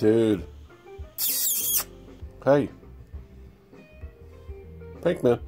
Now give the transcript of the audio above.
Dude. Hey. Pinkman.